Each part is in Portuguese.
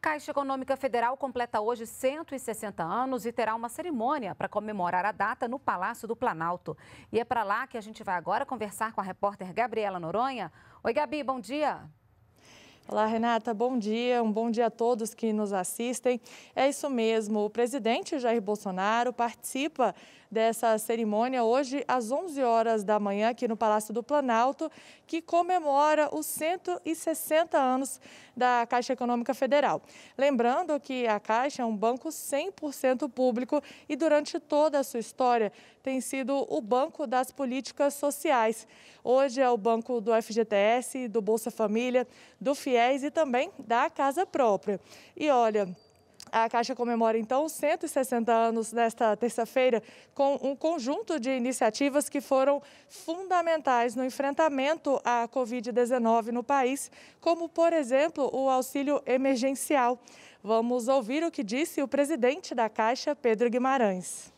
Caixa Econômica Federal completa hoje 160 anos e terá uma cerimônia para comemorar a data no Palácio do Planalto. E é para lá que a gente vai agora conversar com a repórter Gabriela Noronha. Oi, Gabi, bom dia. Olá, Renata, bom dia. Um bom dia a todos que nos assistem. É isso mesmo, o presidente Jair Bolsonaro participa dessa cerimônia hoje às 11 horas da manhã aqui no Palácio do Planalto, que comemora os 160 anos da Caixa Econômica Federal. Lembrando que a Caixa é um banco 100% público e durante toda a sua história tem sido o banco das políticas sociais. Hoje é o banco do FGTS, do Bolsa Família, do FIES e também da Casa Própria. E olha, a Caixa comemora então 160 anos nesta terça-feira com um conjunto de iniciativas que foram fundamentais no enfrentamento à Covid-19 no país, como, por exemplo, o auxílio emergencial. Vamos ouvir o que disse o presidente da Caixa, Pedro Guimarães.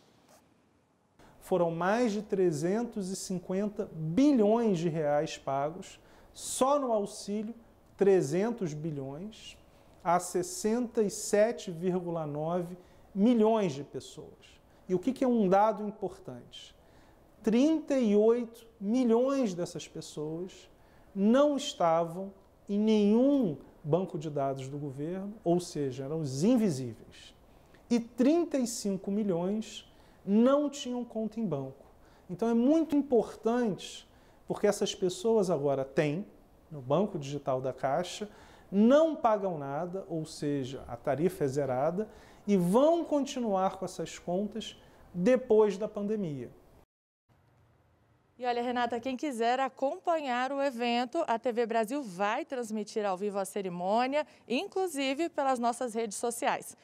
Foram mais de 350 bilhões de reais pagos, só no auxílio 300 bilhões a 67,9 milhões de pessoas. E o que é um dado importante? 38 milhões dessas pessoas não estavam em nenhum banco de dados do governo, ou seja, eram os invisíveis. E 35 milhões não tinham conta em banco. Então é muito importante, porque essas pessoas agora têm no banco digital da Caixa não pagam nada, ou seja, a tarifa é zerada, e vão continuar com essas contas depois da pandemia. E olha, Renata, quem quiser acompanhar o evento, a TV Brasil vai transmitir ao vivo a cerimônia, inclusive pelas nossas redes sociais.